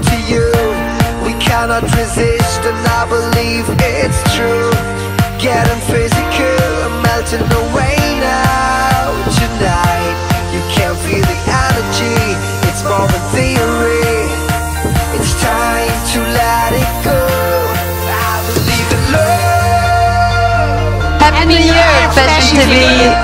to you. We cannot resist and I believe it's true. Getting physical, melting away now. Tonight, you can feel the energy. It's more than theory. It's time to let it go. I believe in love. Happy New Year, Fashion TV!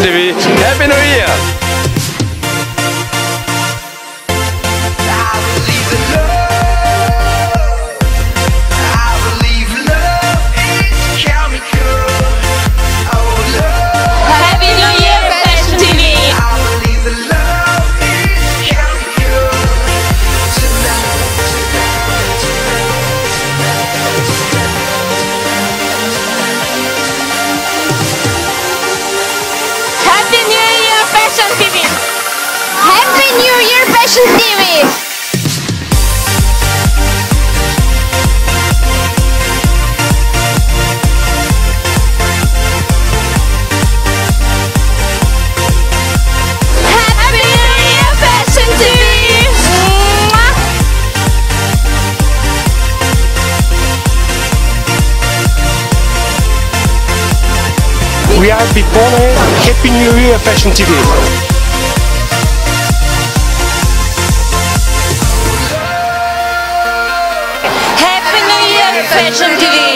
TV. Happy New Year! We are Bipone. Happy New Year Fashion TV. Happy New Year, Fashion TV!